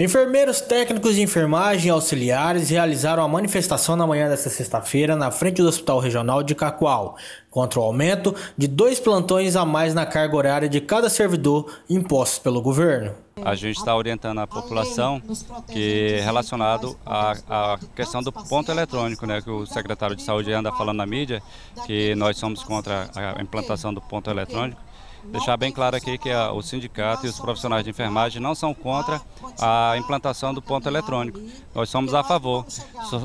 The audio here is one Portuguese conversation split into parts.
Enfermeiros técnicos de enfermagem e auxiliares realizaram a manifestação na manhã desta sexta-feira na frente do Hospital Regional de Cacoal, contra o aumento de dois plantões a mais na carga horária de cada servidor impostos pelo governo. A gente está orientando a população que é relacionado à, à questão do ponto eletrônico, né, que o secretário de saúde anda falando na mídia, que nós somos contra a implantação do ponto eletrônico. Deixar bem claro aqui que a, o sindicato e os profissionais de enfermagem não são contra a implantação do ponto eletrônico. Nós somos a favor.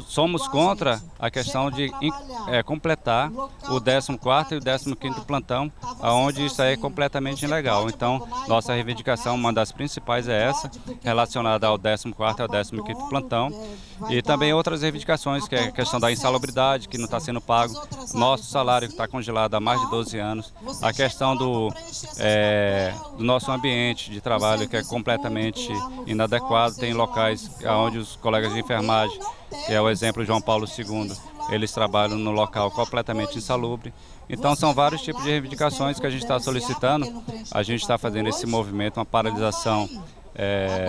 somos contra a questão de é, completar o 14º e o 15º plantão, onde isso é completamente ilegal. Então, nossa reivindicação, uma das principais é essa, relacionada ao 14º e ao 15º plantão. E também outras reivindicações, que é a questão da insalubridade, que não está sendo pago, nosso salário está congelado há mais de 12 anos, a questão do é, do nosso ambiente de trabalho, que é completamente inadequado. Tem locais onde os colegas de enfermagem, que é o exemplo João Paulo II, eles trabalham no local completamente insalubre. Então são vários tipos de reivindicações que a gente está solicitando. A gente está fazendo esse movimento, uma paralisação é,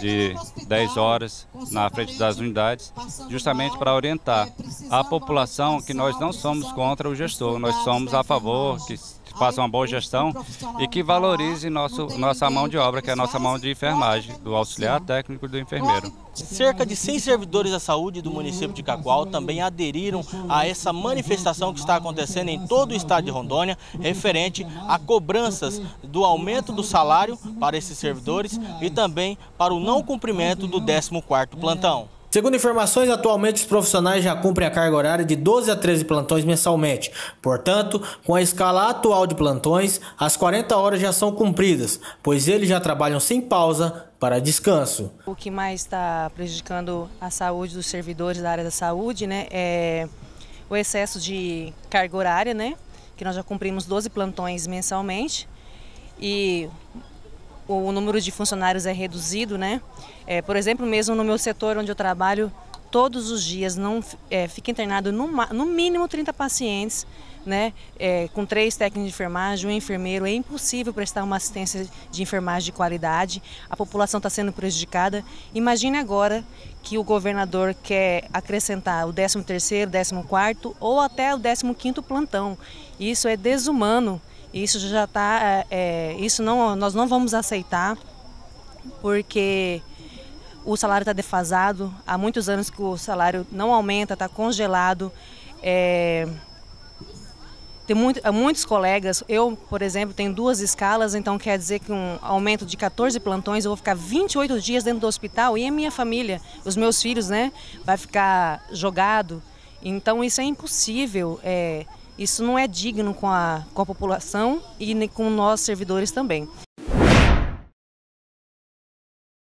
de 10 horas na frente das unidades, justamente para orientar a população que nós não somos contra o gestor, nós somos a favor que faça uma boa gestão e que valorize nosso, nossa mão de obra, que é a nossa mão de enfermagem, do auxiliar técnico e do enfermeiro. Cerca de 100 servidores da saúde do município de Cacoal também aderiram a essa manifestação que está acontecendo em todo o estado de Rondônia, referente a cobranças do aumento do salário para esses servidores e também para o não cumprimento do 14º plantão. Segundo informações, atualmente os profissionais já cumprem a carga horária de 12 a 13 plantões mensalmente. Portanto, com a escala atual de plantões, as 40 horas já são cumpridas, pois eles já trabalham sem pausa para descanso. O que mais está prejudicando a saúde dos servidores da área da saúde né, é o excesso de carga horária, né, que nós já cumprimos 12 plantões mensalmente. E o número de funcionários é reduzido, né? É, por exemplo, mesmo no meu setor onde eu trabalho, todos os dias não é, fica internado no, no, mínimo 30 pacientes, né? É, com três técnicos de enfermagem, um enfermeiro, é impossível prestar uma assistência de enfermagem de qualidade. A população está sendo prejudicada. Imagine agora que o governador quer acrescentar o 13º, 14º ou até o 15º plantão. Isso é desumano. Isso já está, é, é, isso não, nós não vamos aceitar, porque o salário está defasado. Há muitos anos que o salário não aumenta, está congelado. É, tem muito, muitos colegas, eu, por exemplo, tenho duas escalas, então quer dizer que um aumento de 14 plantões, eu vou ficar 28 dias dentro do hospital e a minha família, os meus filhos, né, vai ficar jogado. Então isso é impossível. É, isso não é digno com a, com a população e com nós servidores também.